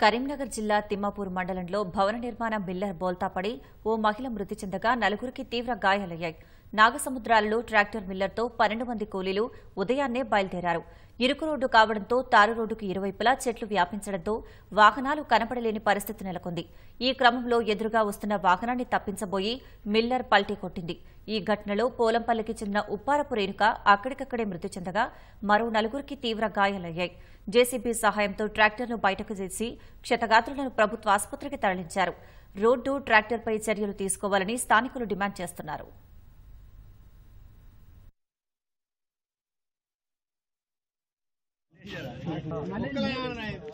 కరీంనగర్ జిల్లా తిమ్మాపూర్ మండలంలో భవన నిర్మాణ బిల్లర్ బోల్తాపడి ఓ మహిళ మృతి చెందగా నలుగురికి తీవ్ర గాయాలయ్యాయి. నాగసముద్రాలలో ట్రాక్టర్ మిల్లర్తో పన్నెండు మంది కూలీలు ఉదయాన్నే బయలుదేరారు. ఇరుకు రోడ్డు కావడంతో తారు రోడ్డుకు ఇరువైపులా చెట్లు వ్యాపించడంతో వాహనాలు కనపడలేని పరిస్థితి నెలకొంది. ఈ క్రమంలో ఎదురుగా వస్తున్న వాహనాన్ని తప్పించబోయి మిల్లర్ పల్టీ కొట్టింది. ఈ ఘటనలో పోలంపల్లికి చెందిన ఉప్పారపు రేణుక అక్కడికక్కడే మృతి చెందగా మరో నలుగురికి తీవ్ర గాయాలయ్యాయి. జేసీబీ సహాయంతో ట్రాక్టర్ను బయటకు చేసి క్షతగాత్రులను ప్రభుత్వ ఆసుపత్రికి తరలించారు. రోడ్డు ట్రాక్టర్పై చర్యలు తీసుకోవాలని స్థానికులు డిమాండ్ చేస్తున్నారు. முக்கலாயன நாயர்